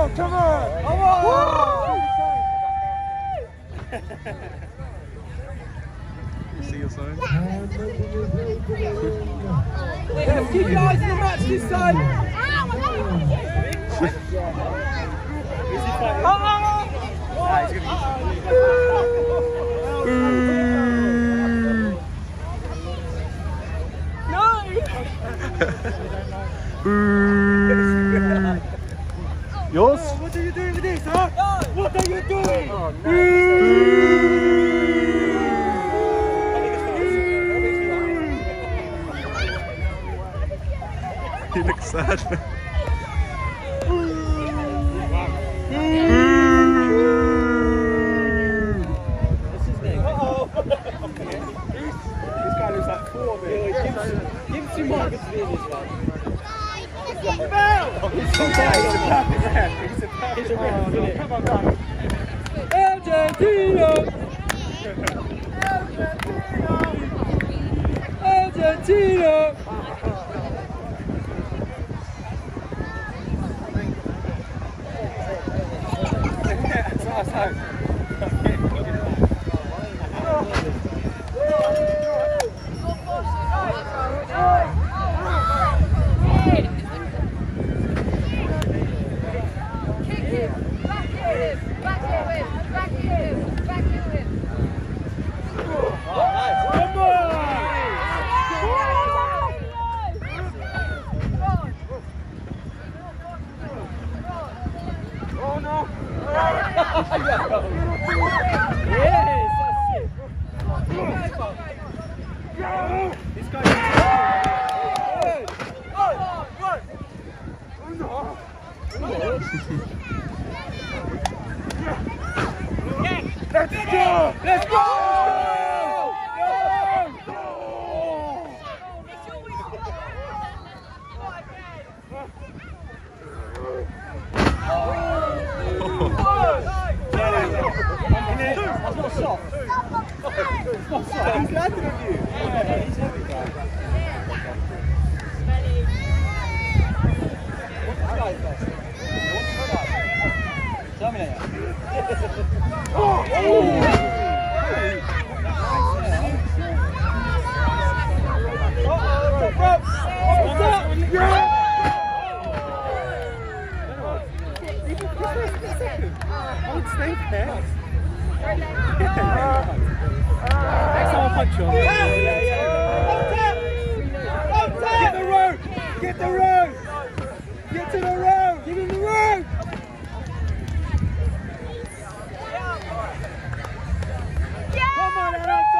on, come on! Come on! You see your sign? Yeah, keep your eyes on the match this time. Yours? Oh, what are you doing with this, huh? What are you doing? Oh, you look sad. Isn't it? Come on, guys. Argentina! Argentina! Oh no! Let's go! Let's go! That's not soft. It's not soft. He's landed on you. What's this guy's best? Would stay there. I'll punch. Get the rope! Get the rope! Get to the rope! Give him the rope! Come on, Antonio!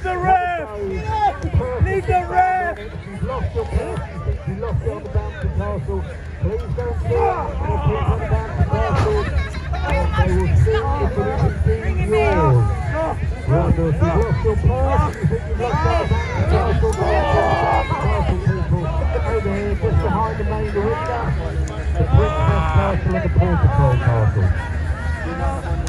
Leave the ref! Leave the ref! You've lost your lost. Please don't do it. Lost your you've lost Castle.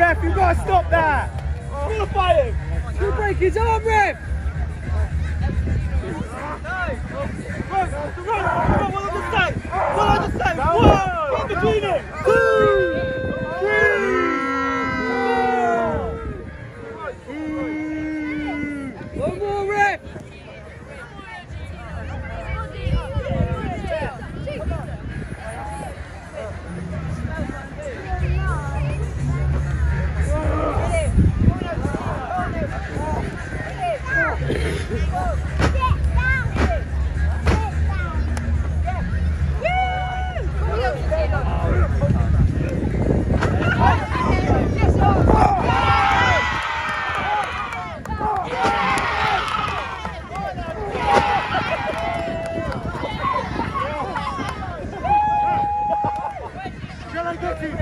Ref, you gotta stop that! Qualify him! You break his arm, ref! Run, run, run, what did I just say? What did I just say? One! In between it! Two! Yeah.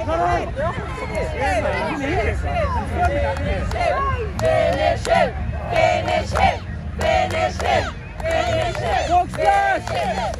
Finish it! Finish it! Finish it! Finish it! Finish it!